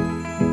Música